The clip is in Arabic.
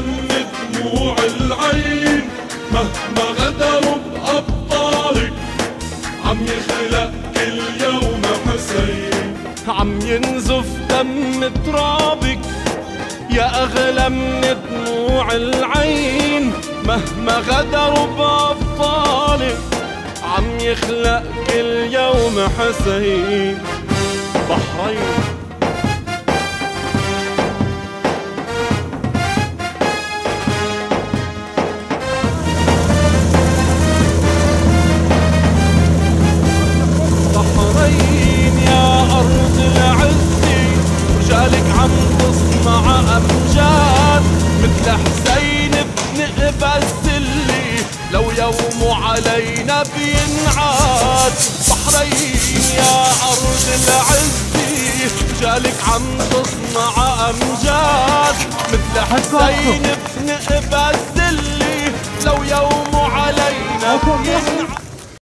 من دموع العين مهما غدروا بأبطالك عم يخلق كل يوم حسين عم ينزف دم ترابك يا أغلى من دموع العين مهما غدروا بأبطالك عم يخلق كل يوم حسين بحرين مثل حسين بن أبا اللي لو يوم علينا بينعاد. بحرين يا أرض العزة رجالك عم تصنع أمجاد. مثل حسين بن أبا اللي لو يوم علينا بينعاد.